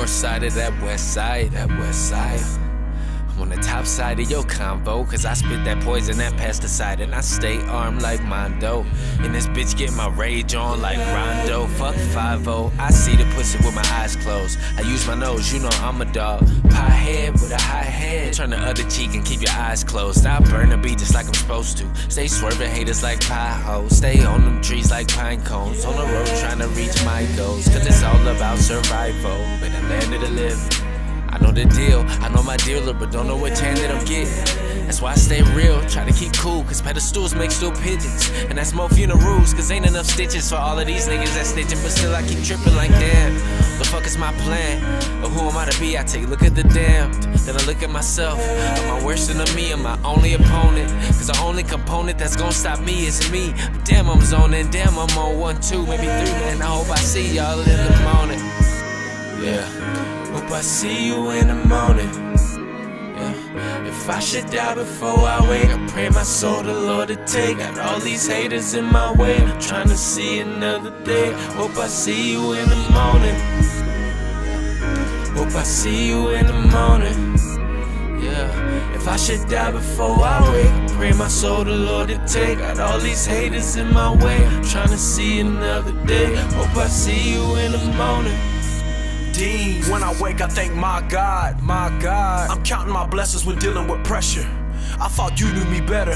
north side of that west side, that west side. On the top side of your convo, cause I spit that poison, that pesticide, and I stay armed like Mondo. And this bitch get my rage on like Rondo. Fuck 5 I see the pussy with my eyes closed. I use my nose, you know I'm a dog. Pie head with a high head. Turn the other cheek and keep your eyes closed. I burn the beat just like I'm supposed to. Stay swerving haters like pie. Stay on them trees like pine cones. On the road trying to reach my goals, cause it's all about survival. In the land of the living. I know the deal, I know my dealer, but don't know what hand that I'm getting. That's why I stay real, try to keep cool, cause pedestals make stool pigeons. And that's more funerals, cause ain't enough stitches for all of these niggas that stitching, but still I keep tripping like damn. The fuck is my plan? Or who am I to be? I take a look at the damned, then I look at myself. Am I worse than me? Am I only opponent? Cause the only component that's gonna stop me is me. But damn, I'm zoning, damn, I'm on one, two, maybe three, man. I hope I see y'all in the morning. I see you in the morning. Yeah. If I should die before I wake, I pray my soul the Lord to take. Got all these haters in my way. I'm trying to see another day. Hope I see you in the morning. Hope I see you in the morning. Yeah. If I should die before I wake, I pray my soul the Lord to take. Got all these haters in my way. I'm trying to see another day. Hope I see you in the morning. When I wake, I thank my God, my God. I'm counting my blessings when dealing with pressure. I thought you knew me better.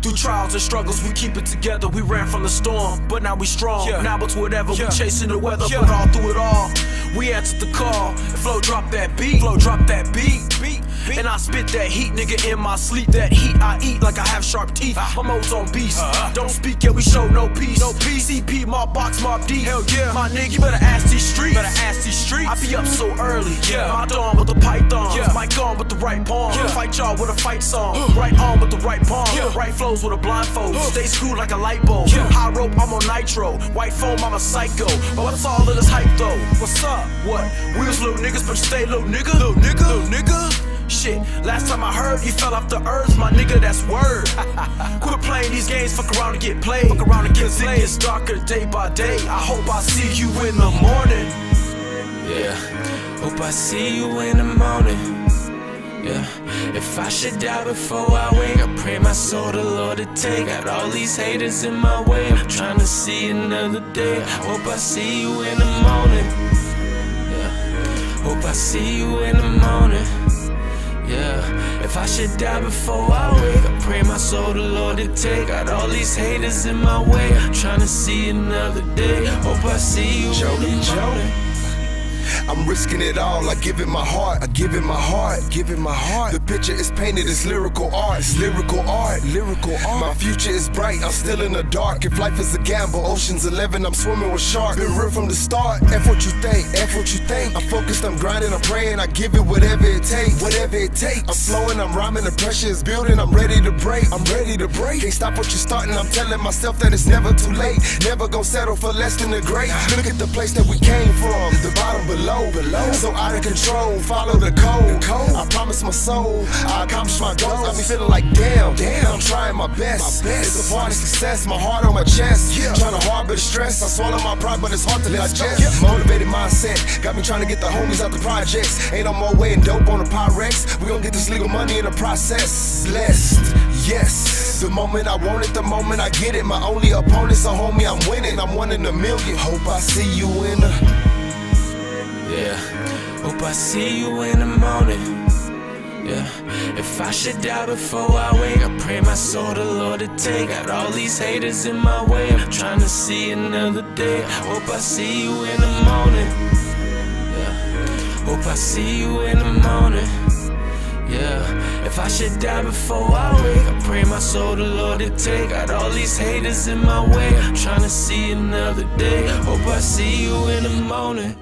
Through trials and struggles, we keep it together. We ran from the storm, but now we strong. Yeah. Now it's whatever. Yeah. We chasing the weather, yeah. but all through it all, we answered the call. Phlo drop that beat. Phlo drop that beat. Beat. And I spit that heat, nigga, in my sleep. That heat I eat like I have sharp teeth. Uh, my modes on beast. Uh, Don't speak, yeah, we show no peace. No peace. CP, my box, mob D. Hell yeah. My nigga, you better ask these streets. Better ask these streets. I be up so early. Yeah. My dawn with the python. Yeah. Mic on with the right palm. Yeah. Fight y'all with a fight song. right arm with the right palm. Yeah. Right flows with a blindfold. Stay screwed like a light bulb. Yeah. High rope, I'm on nitro. White foam, I'm a psycho. But what's all of this hype though? What's up? What? We was little niggas, but you stay little nigga. Little nigga. Little last time I heard you fell off the earth, my nigga, that's word. Quit playing these games, fuck around and get played. Fuck around and get played. It gets darker day by day. I hope I see you in the morning. Yeah, hope I see you in the morning. Yeah, if I should die before I wake, I pray my soul the Lord to take. Got all these haters in my way, I'm trying to see another day. Hope I see you in the morning. Yeah, hope I see you in the morning. Yeah, if I should die before I wake, I pray my soul the Lord to take. Got all these haters in my way, trying to see another day. Hope I see you Jody morning. I'm risking it all, I give it my heart, I give it my heart, give it my heart. The picture is painted, it's lyrical art, it's lyrical art, lyrical art. My future is bright, I'm still in the dark. If life is a gamble, Ocean's 11, I'm swimming with sharks. Been real from the start, F what you think, F what you think. I'm focused, I'm grinding, I'm praying, I give it whatever it takes, whatever it takes. I'm flowing, I'm rhyming, the pressure is building, I'm ready to break, I'm ready to break. Can't stop what you're starting, I'm telling myself that it's never too late. Never gonna settle for less than the great. Look at the place that we came from, the bottom below, below. So out of control, follow the code. I promise my soul, I accomplish my goals. I be feeling like damn, damn. I'm trying my best. My best. It's a part of success, my heart on my chest. Yeah. Trying to harbor the stress. I swallow my pride, but it's hard to digest. Yeah. Motivated mindset, got me trying to get the homies out the projects. Ain't no more weighing dope on the Pyrex. We gon' get this legal money in the process. Blessed, yes. The moment I want it, the moment I get it. My only opponent's a homie, I'm winning. I'm one in a million. Hope I see you in the. Yeah, hope I see you in the morning. Yeah, if I should die before I wake, I pray my soul the Lord to take. Got all these haters in my way, I'm trying to see another day. Hope I see you in the morning. Yeah, hope I see you in the morning. Yeah, if I should die before I wake, I pray my soul the Lord to take. Got all these haters in my way, I'm trying to see another day. Hope I see you in the morning.